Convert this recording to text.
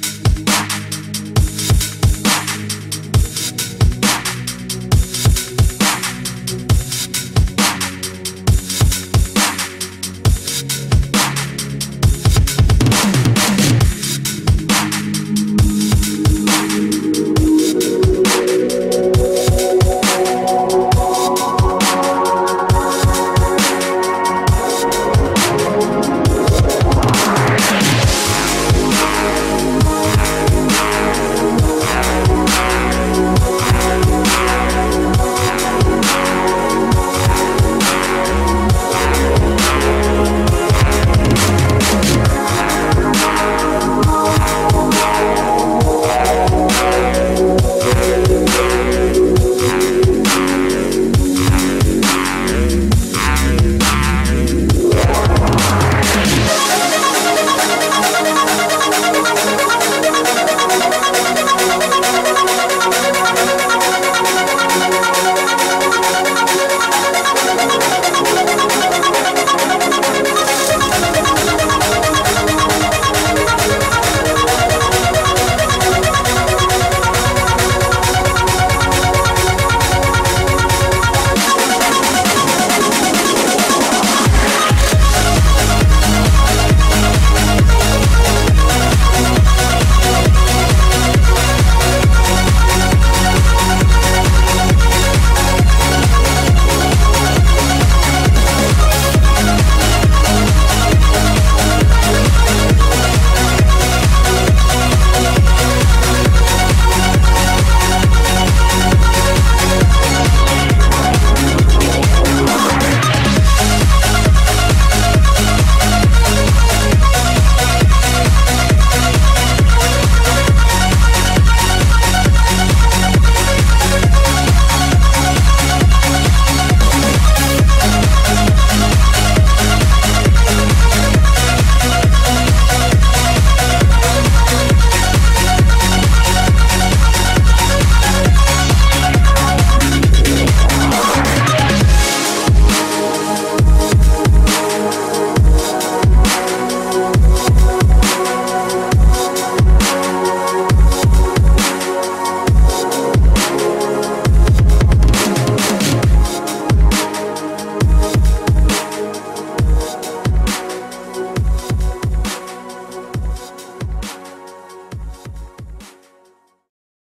Bye.